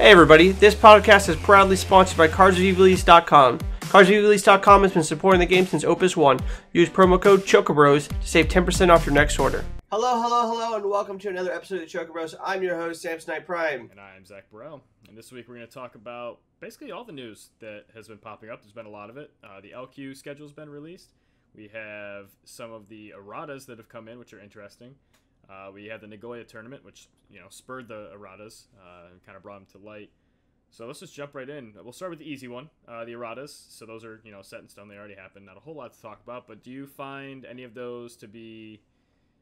Hey everybody, this podcast is proudly sponsored by CardsReviewRelease.com. CardsReviewRelease.com has been supporting the game since Opus 1. Use promo code CHOCOBROS to save 10% off your next order. Hello, hello, hello, and welcome to another episode of Chocobros. I'm your host, Samsonite Prime. And I'm Zach Burrell. And this week we're going to talk about basically all the news that has been popping up. There's been a lot of it. Uh, the LQ schedule's been released. We have some of the erratas that have come in, which are interesting. Uh, we had the Nagoya tournament, which you know spurred the erratas uh, and kind of brought them to light. So let's just jump right in. We'll start with the easy one, uh, the erratas. So those are you know set in stone; they already happened. Not a whole lot to talk about. But do you find any of those to be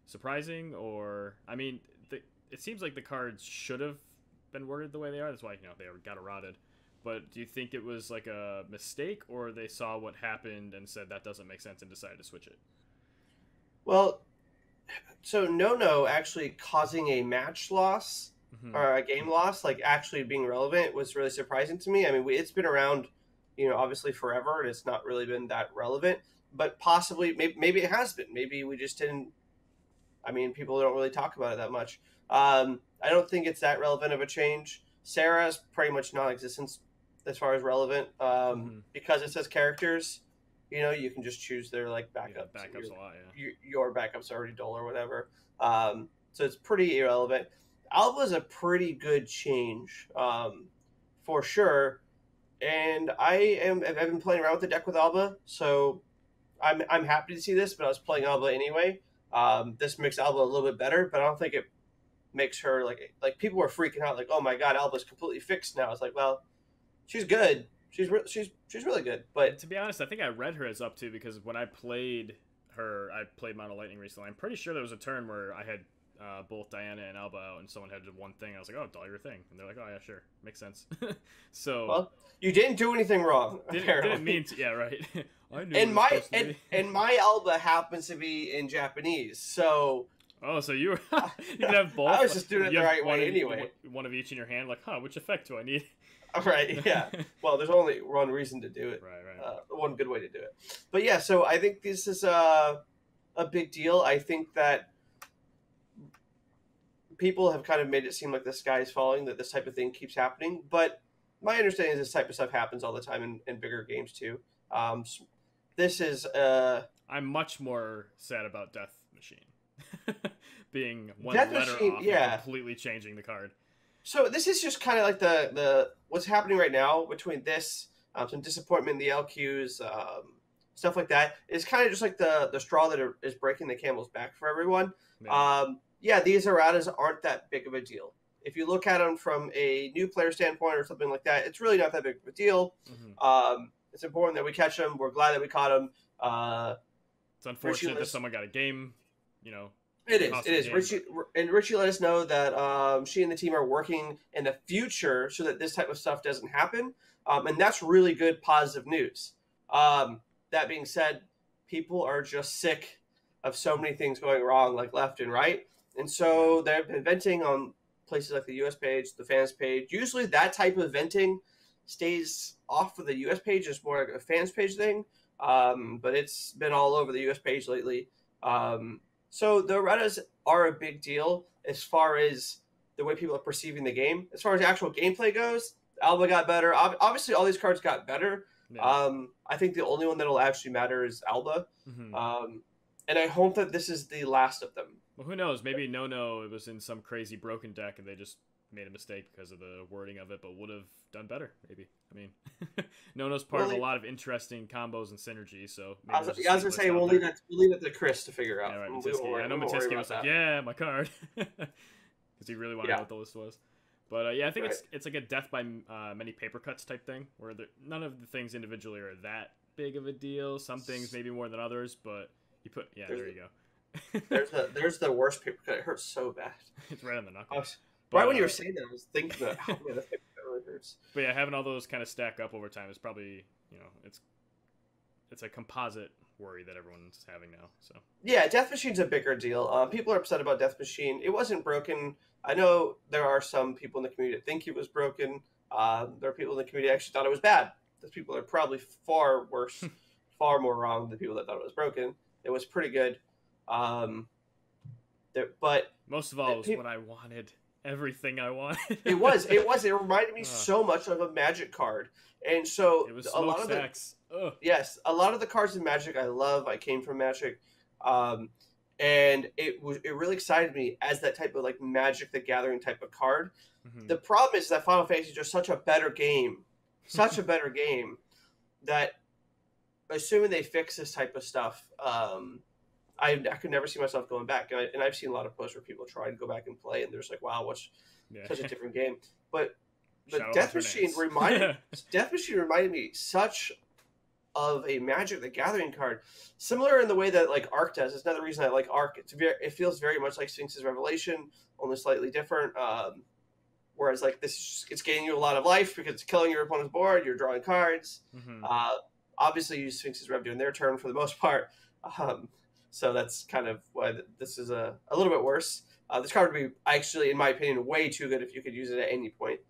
surprising, or I mean, the, it seems like the cards should have been worded the way they are. That's why you know they got errated. But do you think it was like a mistake, or they saw what happened and said that doesn't make sense and decided to switch it? Well, so no no actually causing a match loss mm-hmm. or a game loss like actually being relevant was really surprising to me. I mean we, it's been around you know obviously forever and it's not really been that relevant but possibly maybe, maybe it has been. Maybe we just didn't i mean people don't really talk about it that much. Um, i don't think it's that relevant of a change. Sarah's pretty much non-existent as far as relevant um, mm-hmm. because it says characters you know, you can just choose their like backups. Yeah, backups your, a lot, yeah. Your, your backups are already dull or whatever. Um, so it's pretty irrelevant. Alba's a pretty good change, um, for sure. And I am I've been playing around with the deck with Alba, so I'm I'm happy to see this. But I was playing Alba anyway. Um, this makes Alba a little bit better, but I don't think it makes her like like people were freaking out like, oh my god, Alba's completely fixed now. It's like, well, she's good she's re- she's she's really good. But to be honest, I think I read her as up to because when I played her, I played Mono Lightning recently. I'm pretty sure there was a turn where I had uh, both Diana and Alba out, and someone had one thing. I was like, "Oh, do your thing," and they're like, "Oh yeah, sure, makes sense." so well, you didn't do anything wrong. Didn't, didn't mean to. Yeah, right. I knew and my and, and my Alba happens to be in Japanese, so. Oh, so you were you can have both. I was just doing it the right way anyway. One of each in your hand, like, huh? Which effect do I need? right yeah. Well there's only one reason to do it. Right right. Uh, one good way to do it. But yeah so i think this is a, a big deal. I think that people have kind of made it seem like the sky is falling that this type of thing keeps happening. But my understanding is this type of stuff happens all the time in, in bigger games too. Um, this is uh, i'm much more sad about death machine. Being one death letter machine, off yeah. completely changing the card so this is just kind of like the the what's happening right now between this um, some disappointment in the LQs, um, stuff like that. Is kind of just like the the straw that are, is breaking the camel's back for everyone. Yeah. Um, yeah, these erratas aren't that big of a deal. If you look at them from a new player standpoint or something like that, it's really not that big of a deal. Mm-hmm. Um, it's important that we catch them. We're glad that we caught them. Uh, it's unfortunate that someone got a game, you know, it is. It is. Richie and Richie let us know that um, she and the team are working in the future so that this type of stuff doesn't happen, um, and that's really good positive news. Um, that being said, people are just sick of so many things going wrong, like left and right, and so they've been venting on places like the U.S. page, the fans page. Usually, that type of venting stays off of the U.S. page. It's more like a fans page thing, um, but it's been all over the U.S. page lately. Um, so the erratas are a big deal as far as the way people are perceiving the game. As far as actual gameplay goes, Alba got better. Obviously, all these cards got better. Yeah. Um, I think the only one that'll actually matter is Alba. Mm-hmm. Um, and I hope that this is the last of them. Well, who knows? Maybe No No it was in some crazy broken deck and they just made a mistake because of the wording of it, but would have done better. Maybe. I mean, Nono's part well, of a lot of interesting combos and synergy. So I was, I was gonna say we'll leave it we'll leave it to Chris to figure out. Yeah, right, we'll, I know Matiski was like, "Yeah, my card," because he really wanted yeah. to know what the list was. But uh, yeah, I think right. it's it's like a death by uh, many paper cuts type thing, where none of the things individually are that big of a deal. Some things maybe more than others, but you put yeah, there's there you go. there's the there's the worst paper cut. It hurts so bad. it's right on the knuckles. But, right when you were uh, saying that, I was thinking that, oh, man, that really hurts. But yeah, having all those kind of stack up over time is probably you know it's it's a composite worry that everyone's having now. So yeah, Death Machine's a bigger deal. Uh, people are upset about Death Machine. It wasn't broken. I know there are some people in the community that think it was broken. Uh, there are people in the community that actually thought it was bad. Those people are probably far worse, far more wrong than people that thought it was broken. It was pretty good. Um, there, but most of all, it was what I wanted everything I want. it was. It was. It reminded me Uh. so much of a Magic card, and so it was a lot of the. Ugh. yes, a lot of the cards in Magic I love. I came from Magic, um, and it was it really excited me as that type of like Magic the Gathering type of card. Mhm. The problem is that Final Fantasy is just such a better game, such a better game that assuming they fix this type of stuff, um, I, I could never see myself going back. And, I, and I've seen a lot of posts where people try to go back and play, and they're just like, "Wow, what's yeah. such a different game?" But but Shadow Death Machine reminded Death Machine reminded me such of a Magic the Gathering card, similar in the way that like Arc does. It's another reason I like Arc. It's very, it feels very much like Sphinx's Revelation, only slightly different. Um, whereas like this, is just- it's gaining you a lot of life because it's killing your opponent's board. You're drawing cards. Mhm. Uh, obviously, you Sphinx's Rev doing their turn for the most part. Um, so that's kind of why this is a, a little bit worse. Uh, this card would be actually, in my opinion, way too good if you could use it at any point.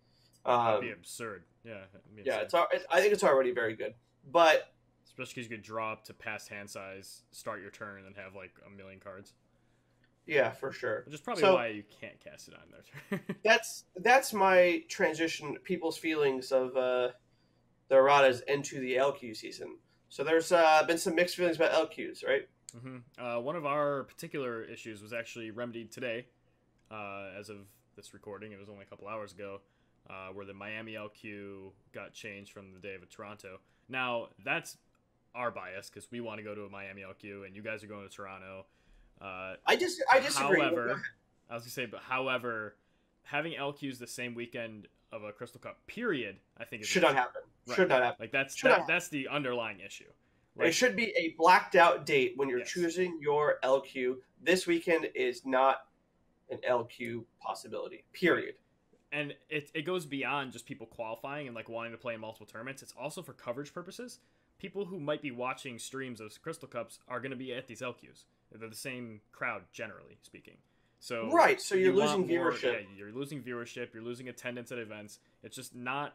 That'd Um, be absurd. Yeah. that'd be yeah, absurd. it's, I think it's already very good. But especially because you could draw up to past hand size, start your turn, and have like a million cards. yeah, for sure. Which is probably So- why you can't cast it on their turn. That's that's my transition. People's feelings of uh, the erratas into the LQ season. So there's uh, been some mixed feelings about LQs, right? Hmm Uh, one of our particular issues was actually remedied today, uh, as of this recording. It was only a couple hours ago, uh, where the Miami LQ got changed from the day of Toronto. Now that's our bias because we want to go to a Miami LQ, and you guys are going to Toronto. Uh, I just I disagree. However, I was gonna say, but however, having LQs the same weekend of a Crystal Cup period, I think is should not happen. Right. Should not happen. Like that's that, that's the underlying issue. It should be a blacked out date when you're Yes. choosing your LQ. This weekend is not an LQ possibility. Period. and it, it goes beyond just people qualifying and like wanting to play in multiple tournaments it's also for coverage purposes people who might be watching streams of crystal cups are going to be at these lqs they're the same crowd generally speaking so Right, so you're you losing more- viewership. yeah, you're losing viewership you're losing attendance at events it's just not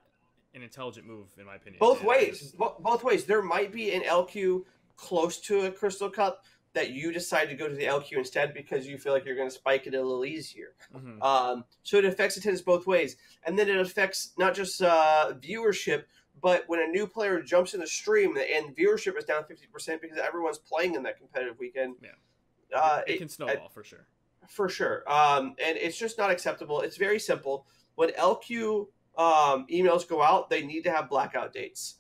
an intelligent move in my opinion both ways Bo- both ways there might be an lq close to a crystal cup that you decide to go to the lq instead because you feel like you're going to spike it a little easier Mhm. um, so it affects attendance both ways and then it affects not just uh, viewership but when a new player jumps in the stream and viewership is down 50% because everyone's playing in that competitive weekend Yeah. uh, it, it- can snowball for sure for sure. Um, and it's just not acceptable. It's very simple. When LQ um, emails go out, they need to have blackout dates.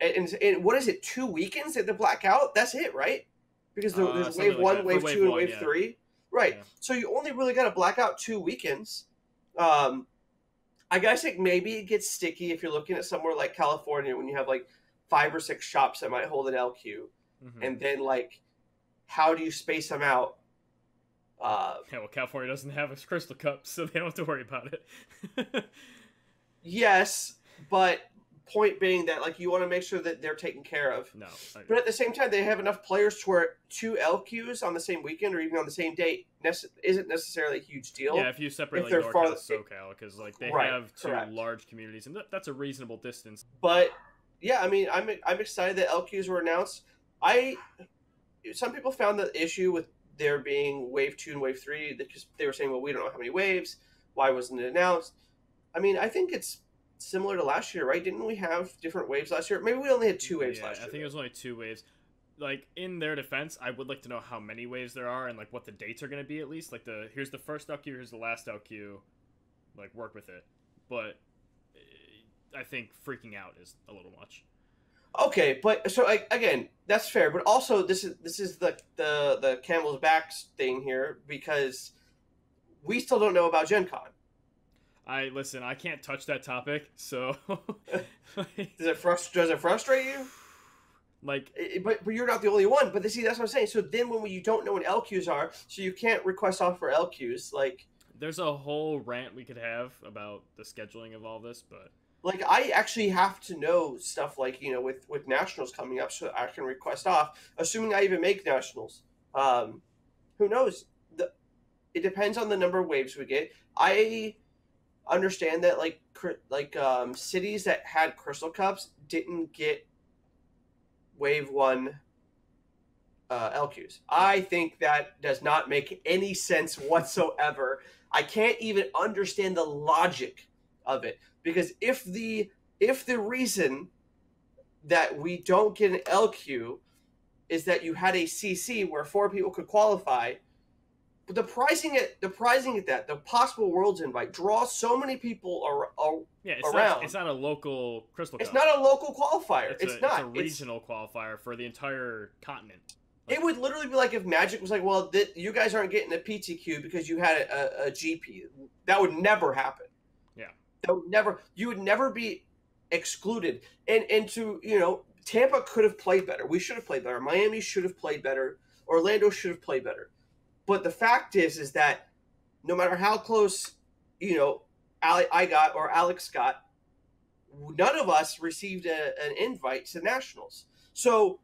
And, and, and what is it? Two weekends that the blackout? That's it, right? Because there- Uh, there's wave like one, that. For wave wave two, and wave yeah. three. Right. Yeah. So you only really got to blackout two weekends. Um, I guess like maybe it gets sticky if you're looking at somewhere like California when you have like five or six shops that might hold an LQ, Mhm. and then like, how do you space them out? Uh, yeah well california doesn't have a crystal cup so they don't have to worry about it Yes, but point being that like you want to make sure that they're taken care of. no But at the same time, they have enough players to where two LQs on the same weekend or even on the same date nece- isn't necessarily a huge deal. Yeah, if you separate if like NorCal far- and SoCal, because like they Right, have two correct. large communities, and that, that's a reasonable distance. But yeah, I mean, I'm I'm excited that LQs were announced. I some people found the issue with there being wave two and wave three because they were saying, well, we don't know how many waves. Why wasn't it announced? I mean, I think it's similar to last year, right? Didn't we have different waves last year? Maybe we only had two waves yeah, last year. I think it was only two waves. Like in their defense, I would like to know how many waves there are and like what the dates are going to be at least. Like the here's the first LQ, here's the last LQ. Like work with it, but eh, I think freaking out is a little much. Okay, but so like, again, that's fair. But also, this is this is the the the camel's back thing here because we still don't know about Gen Con. I listen. I can't touch that topic, so Does it frust- Does it frustrate you? like I- but but you're not the only one. But see, that's what I'm saying. So then, when you don't know what LQs are, so you can't request off for LQs. Like there's a whole rant we could have about the scheduling of all this, but like I actually have to know stuff like you know with with nationals coming up, so I can request off. Assuming I even make nationals. Um, who knows? The it depends on the number of waves we get. I understand that like like um, cities that had crystal cups didn't get wave one uh, LQs. I think that does not make any sense whatsoever. I can't even understand the logic of it because if the if the reason that we don't get an LQ is that you had a CC where four people could qualify, the pricing it the pricing at that the possible worlds invite draws so many people ar- ar- Yeah, it's around. not. It's not a local crystal. it's Cup. not a local qualifier. It's, It's, a, not. It's a It's- regional qualifier for the entire continent. It would literally be like if Magic was like, "Well, th- you guys aren't getting a PTQ because you had a, a, a GP." That would never happen. Yeah. that would never. You would never be excluded. And and to you know, Tampa could have played better. We should have played better. Miami should have played better. Orlando should have played better. But the fact is, is that no matter how close, you know, Ali, I got or Alex got, none of us received a, an invite to nationals. So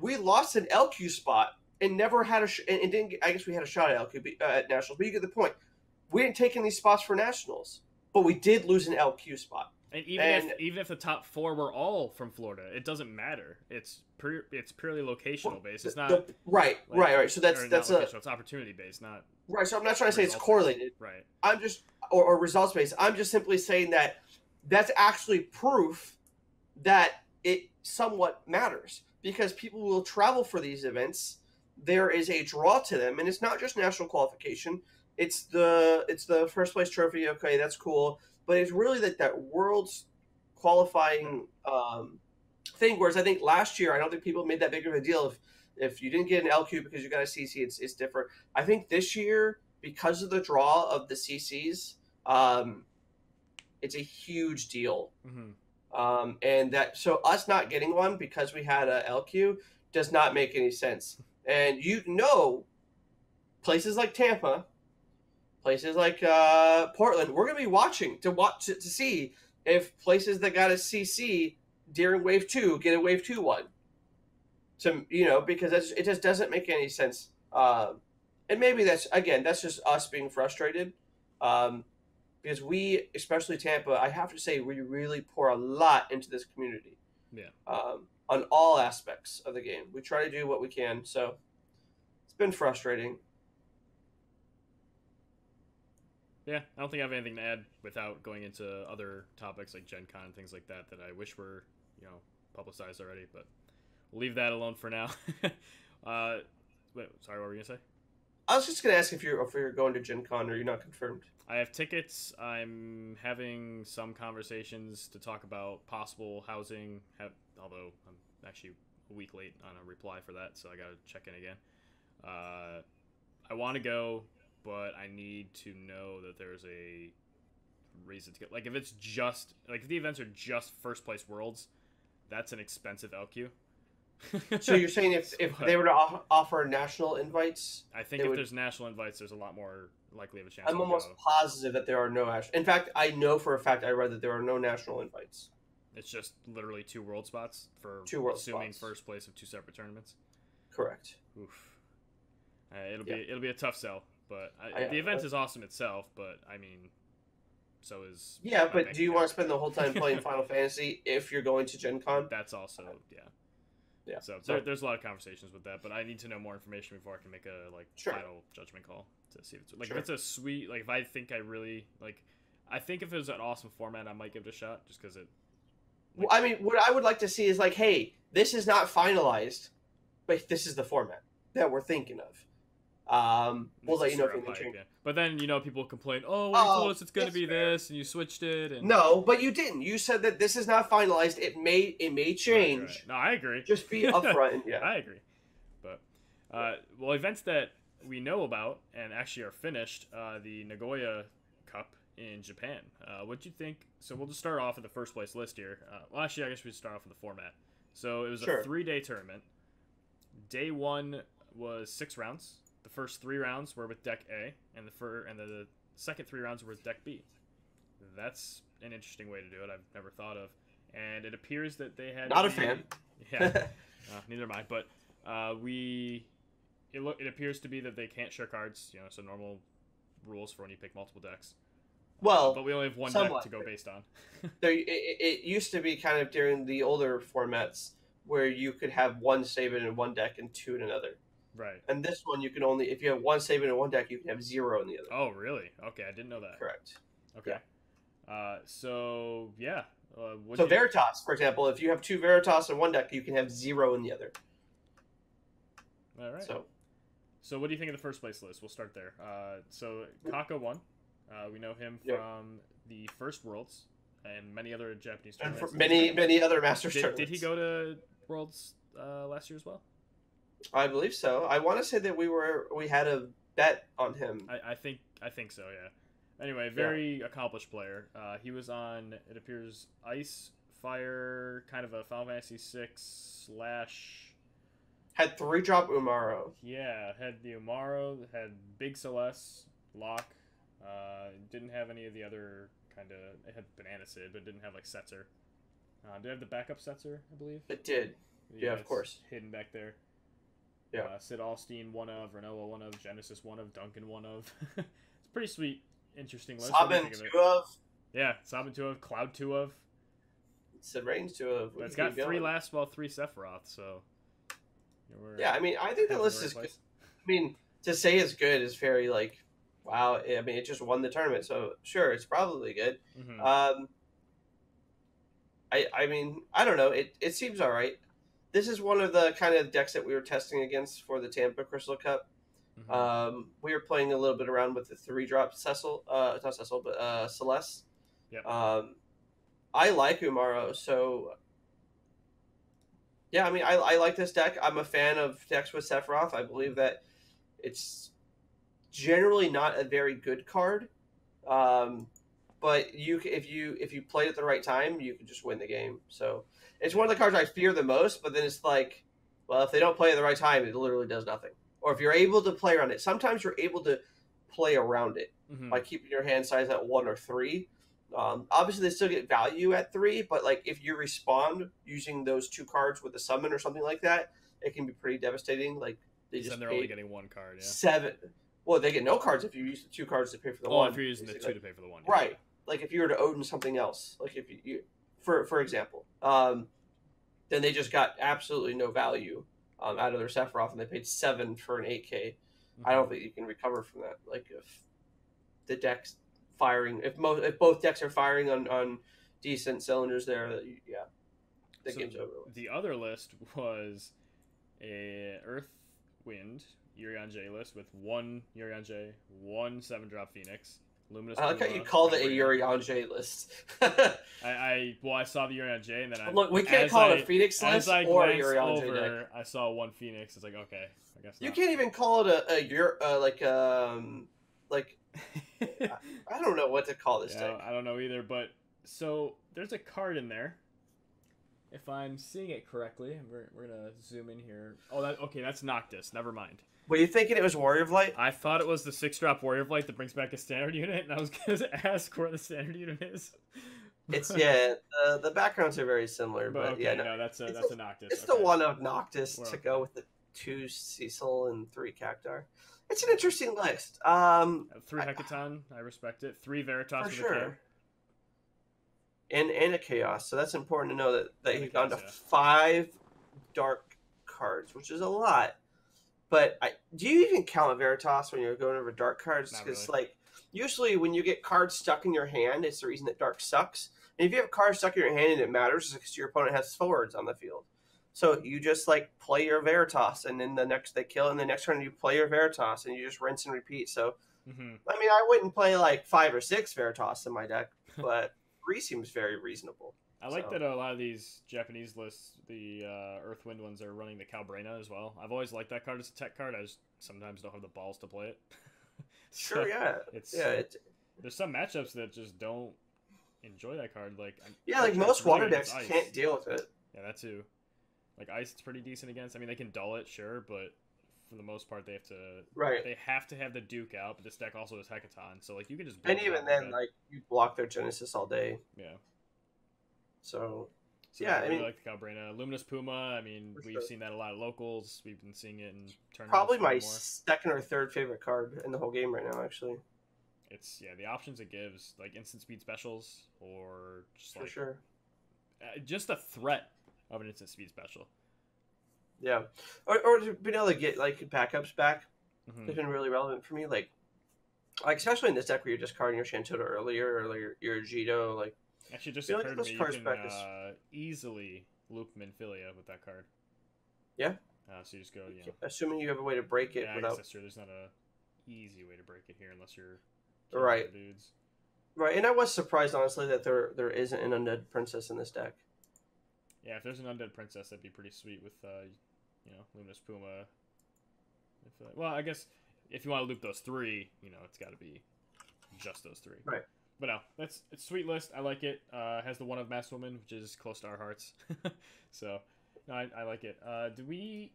we lost an LQ spot and never had a sh- and, and didn't. Get, I guess we had a shot at LQ uh, at nationals, but you get the point. We didn't take any spots for nationals, but we did lose an LQ spot. And even And- if even if the top four were all from Florida, it doesn't matter. It's pure. It's purely locational based. It's not the- right, like- right, right. So that's that's a It's opportunity based, not right. So I'm not trying to say it's correlated. right. I'm just or, or results based. I'm just simply saying that that's actually proof that it somewhat matters because people will travel for these events. There is a draw to them, and it's not just national qualification. It's the it's the first place trophy. Okay, that's cool, but it's really that that world's qualifying um, thing. Whereas I think last year, I don't think people made that big of a deal if if you didn't get an LQ because you got a CC. It's it's different. I think this year because of the draw of the CCs, um, it's a huge deal. hmm Um, and that so us not getting one because we had a LQ does not make any sense. And you know, places like Tampa, places like uh, Portland, we're gonna be watching to watch to, to see if places that got a CC during Wave Two get a Wave Two one. To you know, because that's, it just doesn't make any sense. Um, and maybe that's again that's just us being frustrated. Um, because we, especially Tampa, I have to say, we really pour a lot into this community. Yeah. Um, on all aspects of the game, we try to do what we can. So it's been frustrating. Yeah, I don't think I have anything to add without going into other topics like Gen Con and things like that that I wish were, you know, publicized already. But we'll leave that alone for now. uh, wait, sorry, what were you gonna say? I was just gonna ask if you're if you're going to Gen Con or you're not confirmed. I have tickets. I'm having some conversations to talk about possible housing. Have, although I'm actually a week late on a reply for that, so I gotta check in again. Uh, I want to go, but I need to know that there's a reason to get. Like if it's just like if the events are just first place worlds, that's an expensive LQ. So you're saying if if they were to offer national invites, I think if would- there's national invites, there's a lot more likely of a chance. I'm almost go. positive that there are no national. In fact, I know for a fact I read that there are no national invites. It's just literally two world spots for Two world assuming spots. first place of two separate tournaments. Correct. Oof. Uh, it'll Yeah. be it'll be a tough sell, but I, I- the event is awesome itself. But I mean, so is Yeah, but do you want to spend the whole time playing Final Fantasy if you're going to Gen Con? That's also yeah. Yeah. So, So- there, there's a lot of conversations with that, but I need to know more information before I can make a like Sure. final judgment call to see if it's like Sure. if it's a sweet like if I think I really like. I think if it was an awesome format, I might give it a shot just because it. Well, I mean, what I would like to see is like, hey, this is not finalized, but this is the format that we're thinking of. Um, we'll let you know if anything changes. yeah. But then you know people complain, oh, well, you Oh, told us it's going to be fair. this, and you switched it, and No, but you didn't. You said that this is not finalized. It may it may change. right. No, I agree. Just be upfront. Yeah. I agree. But uh, well, events that we know about and actually are finished, uh, the Nagoya Cup in Japan. Uh, what do you think? So we'll just start off at the first place list here. Uh, well, actually, I guess we should start off with the format. So it was Sure. a three-day tournament. Day one was six rounds. The first three rounds were with Deck A, and the fir- and the second three rounds were with Deck B. That's an interesting way to do it. I've never thought of, and it appears that they had Not a fan. Yeah, uh, neither am I. But uh, we, it look, it appears to be that they can't share cards. You know, so normal rules for when you pick multiple decks. well, but we only have one somewhat. deck to go based on. there it, it used to be kind of during the older formats where you could have one Sabin in one deck and two in another. Right. And this one, you can only if you have one Sabin in one deck, you can have zero in the other. Oh, really? Okay, I didn't know that. Correct. Okay. Uh, so yeah. Uh, So you- Veritas, for example, if you have two Veritas in one deck, you can have zero in the other. All right. So So what do you think of the first place list? We'll start there. Uh, so Kaka won. Uh, we know him Yep. from the first Worlds and many other Japanese and tournaments. for many many other Masters Did, tournaments. did he go to Worlds uh, last year as well? I believe so. I want to say that we were we had a bet on him. I, I think I think so. Yeah. Anyway, very accomplished player. Uh, he was on it appears Ice Fire, kind of a Final Fantasy six slash. Had three drop Umaro. Yeah, had the Umaro, had Big Celes, Locke. Uh, didn't have any of the other kind of. It had Banana Sid, but didn't have like Setzer. Uh, did it have the backup Setzer, I believe? It did. Yeah, of course. Hidden back there. Yeah. Uh, Cid Aulstyne, one of. Rinoa, one of. Genesis, one of. Duncan, one of. it's a pretty sweet, interesting list. What Sabin think of two of. Yeah, Sabin, two of. Cloud, two of. Cid Raines two of. But We it's got three going. last well, three Sephiroth, so. yeah, we're Yeah, I mean, I think the list is right good. I mean, to say it's good is very like, wow. I mean, it just won the tournament, so sure, it's probably good. Mhm. Um, I I mean, I don't know. It it seems all right. This is one of the kind of decks that we were testing against for the Tampa Crystal Cup. Mhm. Um, we were playing a little bit around with the three drop Cecil, uh, not Cecil, but uh, Celes. Yep. Um, I like Umaro, so yeah, I mean, I, I like this deck. I'm a fan of decks with Sephiroth. I believe that it's generally not a very good card, um, but you if you if you play it at the right time, you can just win the game. So it's one of the cards I fear the most. But then it's like, well, if they don't play at the right time, it literally does nothing. Or if you're able to play around it, sometimes you're able to play around it Mhm. by keeping your hand size at one or three. Um, obviously, they still get value at three, but like if you respond using those two cards with a summon or something like that, it can be pretty devastating. Like they just then they're only getting one card, yeah. seven. Well, they get no cards if you use the two cards to pay for the Oh, one. if you're using the two to pay for the one. yeah. right? Like if you were to Odin something else, like if you, you for for example, um, then they just got absolutely no value um, out of their Sephiroth, and they paid seven for an eight K. I Mhm. don't think you can recover from that. Like if the deck's firing, if most if both decks are firing on on decent cylinders, there, yeah, the So game's over. with. The other list was a Earth Wind Urianger list with one Urianger, one seven drop Phoenix, Luminous. I like how you called it a Vibranium. Urianger list. I, I well, I saw the Urianger, and then I Look, we can't call I- it a Phoenix list I or a glanced Urianger deck. I saw one Phoenix. It's like okay, I guess You can't even call it a, a Ur- uh, like um like I don't know what to call this Yeah, deck. I don't know either, but so there's a card in there. If I'm seeing it correctly, we're, we're gonna zoom in here. Oh, that okay. That's Noctis. Never mind. Were you thinking it was Warrior of Light? I thought it was the six drop Warrior of Light that brings back a standard unit, and I was gonna ask where the standard unit is. It's yeah. The the backgrounds are very similar, but but, okay, yeah, no, no, that's a that's the- a Noctis. it's okay. the one of Noctis Well, to go with the two Cecil and three Cactuar. It's an interesting list. Um, Uh, Three I- Hecaton, I respect it. Three Veritas for a sure. And and a chaos, so that's important to know that that a you've gone to yeah. five dark cards, which is a lot. But I, do you even count a Veritas when you're going over dark cards? Because really. like usually when you get cards stuck in your hand, it's the reason that dark sucks. And if you have cards stuck in your hand and it matters, it's because your opponent has forwards on the field. So you just like play your Veritas, and then the next they kill, and the next turn you play your Veritas, and you just rinse and repeat. So hmm I mean, I wouldn't play like five or six Veritas in my deck, but three seems very reasonable. I like So- that a lot of these Japanese lists, the uh, Earthwind ones, are running the Calbrena as well. I've always liked that card as a tech card. I just sometimes don't have the balls to play it. So, Sure, yeah, it's- yeah, it, There's some matchups that just don't enjoy that card. Like I'm yeah. Like most really water decks can't deal with it. Yeah, that too. Like ice, it's pretty decent against. I mean, they can dull it, sure, but for the most part, they have to. Right. They have to have the Duke out, but this deck also has Hecaton, so like you can just. And even then, like you block their Genesis all day. yeah. So So Yeah, I I mean- like the Calbrena. Luminous Puma, I mean, we've sure. seen that a lot of locals. We've been seeing it in tournaments. probably my more. second or third favorite card in the whole game right now. Actually, It's yeah, the options it gives, like instant speed specials, or just for like sure. uh, just a threat of an instant speed special. Yeah, or or being able to get like backups back Mhm. has been really relevant for me. Like, like especially in this deck where you're just carding your Shantotto earlier or like your, your Jito. Like, Actually, just like occurred to me you can uh, easily loop Minfilia with that card. Yeah. Uh, so you just go, you know, assuming you have a way to break it yeah, without true. There's not a easy way to break it here unless you're right, dudes. right. And I was surprised honestly that there there isn't an undead princess in this deck. Yeah, if there's an undead princess, that'd be pretty sweet with, uh, you know, Luminous Puma. If, uh, well, I guess if you want to loop those three, you know, it's got to be just those three. Right. But no, that's it's a sweet list. I like it. Uh, has the one of Mass Woman, which is close to our hearts. so, no, I, I like it. Uh, do we?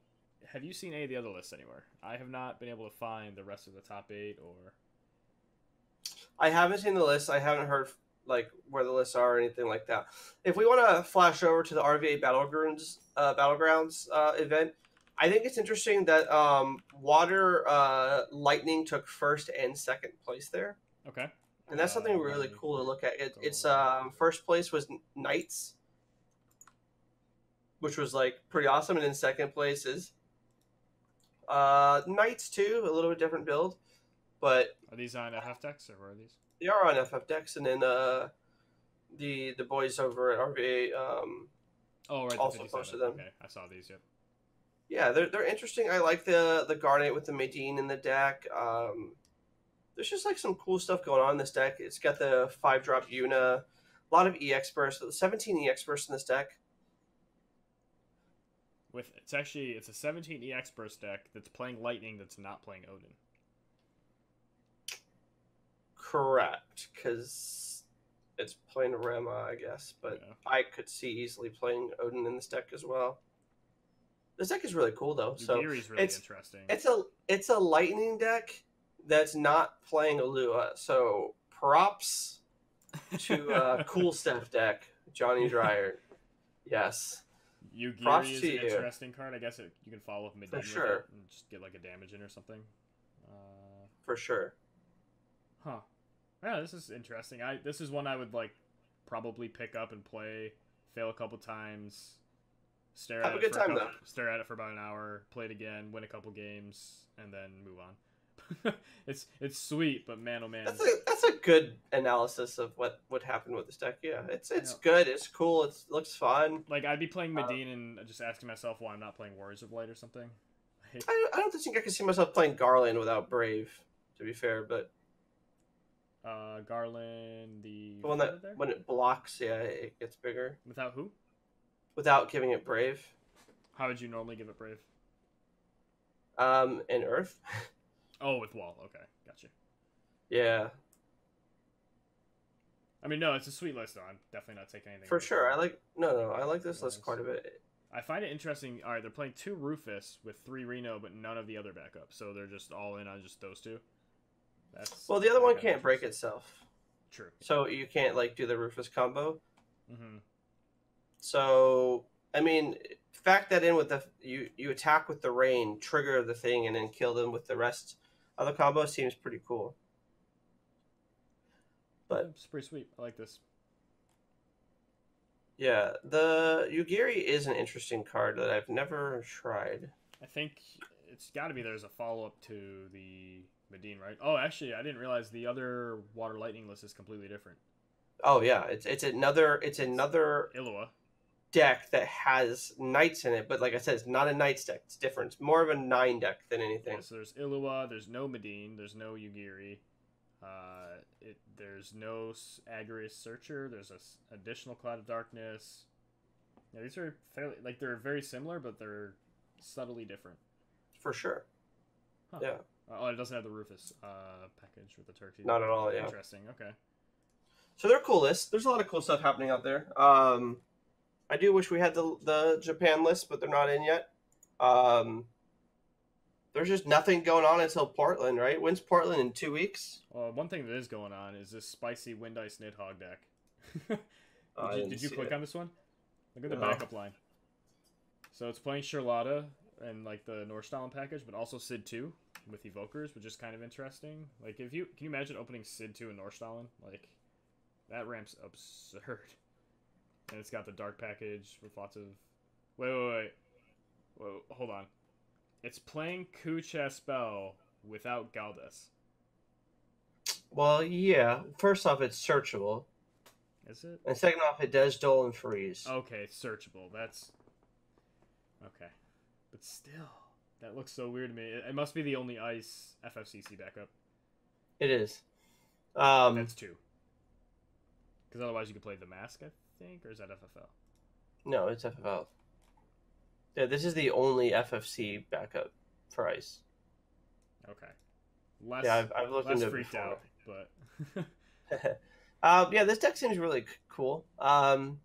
Have you seen any of the other lists anywhere? I have not been able to find the rest of the top eight or. I haven't seen the list. I haven't heard like where the lists are or anything like that. If we want to flash over to the RVA Battlegrounds uh, Battlegrounds uh, event, I think it's interesting that um, Water uh, Lightning took first and second place there, Okay. And that's something really cool to look at. It, it's um, first place was Knights, which was like pretty awesome, and then second place is uh, Knights too, a little bit different build, but Are these on FF decks or where are these? they are on FF decks, and then uh, the the boys over at RVA, um, Oh, right. Also 57. posted them. Okay, I saw these. Yep. yeah, they're they're interesting. I like the the Garnet with the Medine in the deck. Um, there's just like some cool stuff going on in this deck. It's got the five drop Una, a lot of EX bursts, 17 EX bursts in this deck. With it's actually it's a 17 EX burst deck that's playing Lightning that's not playing Odin. Correct, because it's playing Rema, I guess, but Yeah. I could see easily playing Odin in this deck as well. This deck is really cool though. So really it's- interesting. It's a it's a lightning deck that's not playing Illua. So props to uh, cool stuff deck, Johnny Dryer. Yes, Yugiri props is an you. interesting card. I guess it, you can follow up Medine with sure. and just get like a damage in or something. Uh, for sure. huh. Yeah, this is interesting. I this is one I would like probably pick up and play, fail a couple times, stare Have at a it good for time, couple, though. stare at it for about an hour, play it again, win a couple games, and then move on. it's it's sweet, but man oh man. That's a that's a good analysis of what what happened with this deck. Yeah, it's it's good. It's cool. It looks fun. Like I'd be playing Uh, Medine and just asking myself why I'm not playing Warriors of Light or something. Like, I, I don't think I can see myself playing Garland without Brave. To be fair, but uh, Garland, the the one that when it blocks, yeah, it gets bigger without who? without giving it Brave. How would you normally give it Brave? Um, in Earth. Oh, with Wall. Okay, gotcha. yeah, I mean, no, it's a sweet list though. I'm definitely not taking anything. for sure. I like no no. I like this list quite a bit. I find it interesting. All right, they're playing two Rufus with three Reno, but none of the other backups. So they're just all in on just those two. That's Well, the other one can't break itself, True. so you can't like do the Rufus combo. hmm So I mean, fact that in with the you you attack with the rain, trigger the thing, and then kill them with the rest of the combo seems pretty cool. But it's pretty sweet. I like this. yeah, the Yugiri is an interesting card that I've never tried. I think it's got to be there's a follow up to the Medine, right? Oh, actually, I didn't realize the other Water Lightning list is completely different. Oh yeah, it's it's another it's another Illua. Deck that has knights in it, but like I said, it's not a knights deck. It's different. It's more of a nine deck than anything. Yeah, so there's Illua, there's no Medine, there's no Yugiri, uh, it, there's no Agarius Searcher, there's a additional Cloud of Darkness. Yeah, these are fairly like they're very similar, but they're subtly different. For sure. Huh. Yeah. Oh, it doesn't have the Rufus uh, package with the turkey. Not at all, yeah. Interesting. Okay. So they're cool lists. There's a lot of cool stuff happening out there. Um, I do wish we had the the Japan list, but they're not in yet. Um, there's just nothing going on until Portland, right? When's Portland in two weeks? Well, one thing that is going on is this spicy Wind Ice Nidhogg deck. did Oh, you, didn't you click it. on this one? Look at the No. backup line. So it's playing Charlotta and like the Northstalin package, but also Sid 2 with evokers, which is kind of interesting. Like if you can you imagine opening Sid 2 and Northstalin? Like that ramp's absurd. And it's got the dark package with lots of Wait, wait, wait. wait hold on. It's playing Kucha spell without Galdas. Well, yeah. First off, it's searchable, Is it? and second off, it does dull and freeze. Okay, searchable. That's okay, but still, that looks so weird to me. It, it must be the only ice FFCC backup. It is. Um, That's two. Because otherwise, you could play the mask, I think, or is that FFL? no, it's FFL. Yeah, this is the only FFC backup for ice. Okay. Less, Yeah, I've, I've looked less into freaked before. out, but um, yeah, this deck seems really c- cool. Um,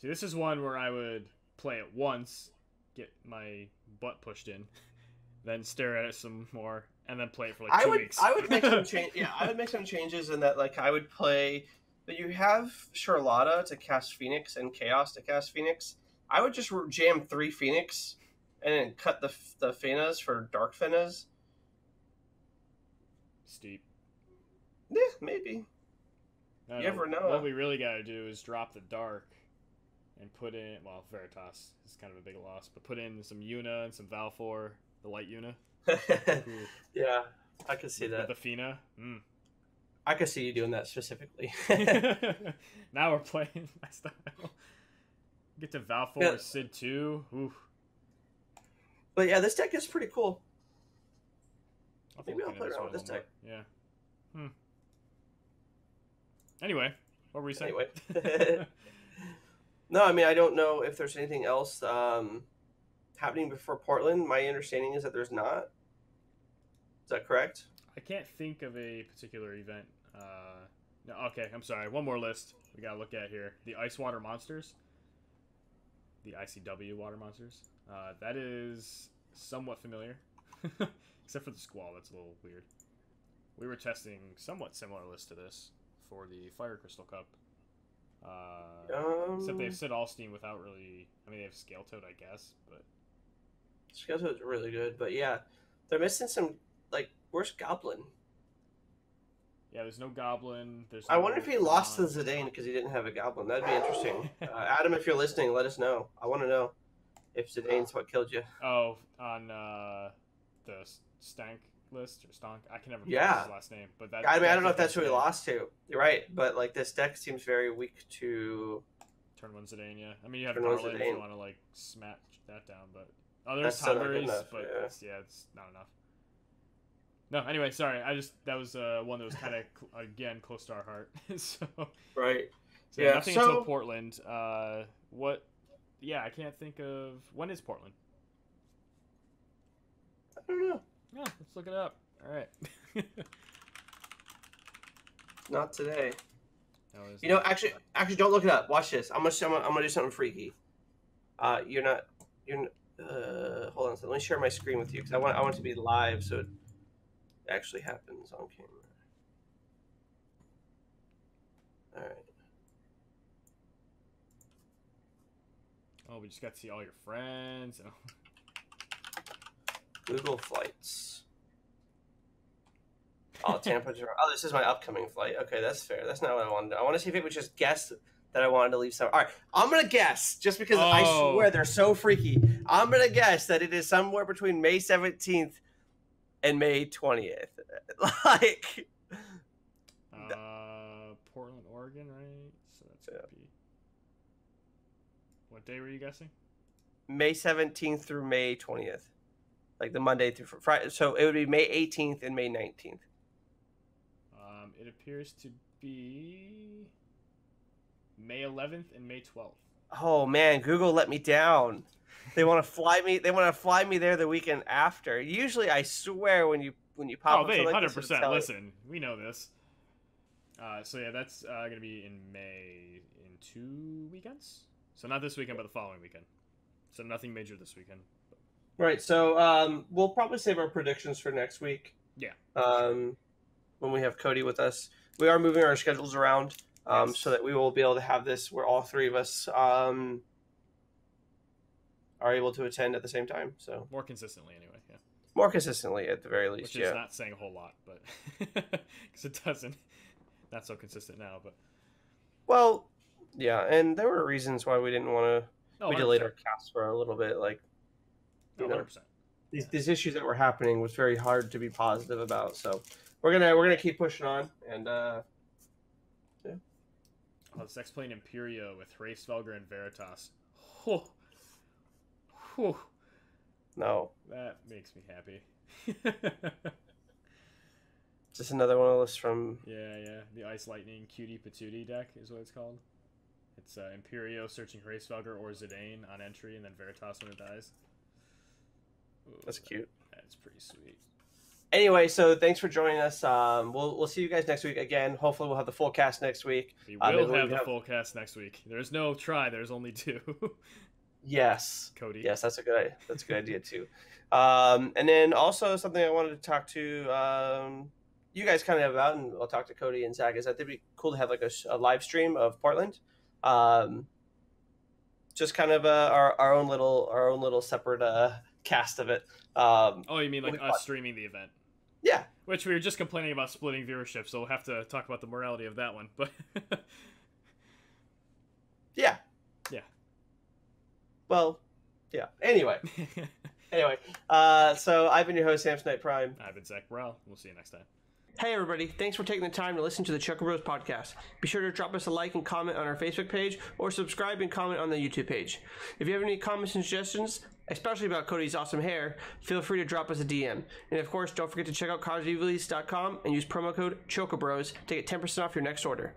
see, this is one where I would play it once, get my butt pushed in, then stare at it some more, and then play it for like I two would weeks. I would make some change. Yeah, I would make some changes in that. Like I would play, but you have Charlotta to cast Phoenix and Chaos to cast Phoenix. I would just jam three Phoenix, and then cut the the Fenas for Dark Fenas. Steep. Yeah, maybe. I don't You never know. What we really got to do is drop the dark and put in, well, Veritas is kind of a big loss, but put in some Yuna and some Valefor, the light Yuna. Yeah, I can see With that. the Fina. Mm. I could see you doing that specifically. now we're playing my style. Get to Valefor, Yeah. Sid 2. Ooh. but yeah, this deck is pretty cool. Be Maybe I'll play around with this more. Yeah. Hmm. Anyway, what were we saying? Anyway. No, I mean I don't know if there's anything else um, happening before Portland. My understanding is that there's not. Is that correct? I can't think of a particular event. Uh, no, okay, I'm sorry. One more list we gotta look at here: the ice water monsters, the ICW water monsters. Uh, that is somewhat familiar, except for the squall. That's a little weird. We were testing somewhat similar list to this for the Fire Crystal Cup. Uh, Um, except they've Cid Aulstyne without really. I mean, they have Scale Toad, I guess, but Skeleton's really good, but yeah, they're missing some. Like, where's Goblin? yeah, there's no Goblin. There's. I wonder if he lost to Bronze. Zidane because he didn't have a Goblin. That'd be interesting. uh, Adam, if you're listening, let us know. I want to know if Zidane's what killed you. Oh, on uh, the Stank list or Stonk. I can never Yeah. his last name, but that. I mean, I don't know if that's who he lost to. You're right, but like this deck seems very weak to. Turn one Zidane, yeah. I mean, you have Turn one Darlin if you want to like smash that down, but oh, That's there's still not good Tonberries, enough, but yeah. it's, yeah, it's not enough. No, anyway, sorry. I just that was uh, one that was kind of again close to our heart. so, Right. so Yeah, nothing so- until Portland. Uh, what? Yeah, I can't think of when is Portland. I don't know. Yeah, let's look it up. All right. Not today. No, You know, actually, actually, don't look it up. Watch this. I'm gonna, I'm gonna, I'm gonna do something freaky. Uh, you're not, you're. Uh, hold on. a second. Let me share my screen with you because I want, I want it to be live so it actually happens on camera. All right. Oh, we just got to see all your friends. Oh, Google flights. Oh, Tampa. Oh, this is my upcoming flight. Okay, that's fair. That's not what I wanted. to I want to see if it was just guess that I wanted to leave somewhere. All right, I'm gonna guess just because I Oh. swear they're so freaky. I'm gonna guess that it is somewhere between May 17th and May 20th. like, Uh, Portland, Oregon, right? So that's gonna be. What day were you guessing? May 17th through May 20th, like the Monday through Friday. So it would be May 18th and May 19th. Um, it appears to be May 11th and May 12th. Oh man, Google let me down. They want to fly me. They want to fly me there the weekend after. Usually, I swear when you when you pop. oh, up they something like hundred percent tell you. listen. We know this. Uh, so yeah, that's uh, gonna be in May in two weekends. So not this weekend, but the following weekend. So nothing major this weekend. Right. So um, we'll probably save our predictions for next week. Yeah. Um, when we have Cody with us, we are moving our schedules around um, Yes. so that we will be able to have this where all three of us um, are able to attend at the same time. So More consistently, anyway. Yeah. more consistently, at the very least. Which yeah. not saying a whole lot, but because it doesn't, not so consistent now. But Well, yeah, and there were reasons why we didn't want to. Oh, we 100%. delayed our cast for a little bit. Like Oh, you know. 100%. these, these issues that were happening was very hard to be positive about. So we're gonna we're gonna keep pushing on and uh, Oh, this next plane Imperio with Hraesvelgr and Veritas. Oh. Whew. no, That makes me happy. just another one of those from yeah, yeah. The Ice Lightning Cutie Patootie deck is what it's called. It's uh, Imperio searching Hraesvelgr or Zidane on entry, and then Veritas when it dies. Ooh, that's that- cute. That's pretty sweet. Anyway, so thanks for joining us. Um, we'll we'll see you guys next week again. Hopefully, we'll have the full cast next week. We Uh, will we have the have- full cast next week. There's no try. There's only two. Yes, Cody. yes, that's a good idea. That's a good idea too. Um, and then also something I wanted to talk to um, you guys kind of about, and I'll talk to Cody and Zach. Is that it'd be cool to have like a, a live stream of Portland. Um, just kind of uh, our our own little our own little separate uh, cast of it. Um, Oh, you mean like us fun. streaming the event? Yeah, Which we were just complaining about splitting viewership, so we'll have to talk about the morality of that one. But yeah, Yeah. Well, yeah. Anyway, anyway. Uh, so I've been your host, Samson Night Prime. I've been Zach Brow. We'll see you next time. Hey, everybody. Thanks for taking the time to listen to the Chocobros podcast. Be sure to drop us a like and comment on our Facebook page or subscribe and comment on the YouTube page. If you have any comments and suggestions, especially about Cody's awesome hair, feel free to drop us a DM. And of course, don't forget to check out carsrelease.com and use promo code CHOCOBROS to get 10% off your next order.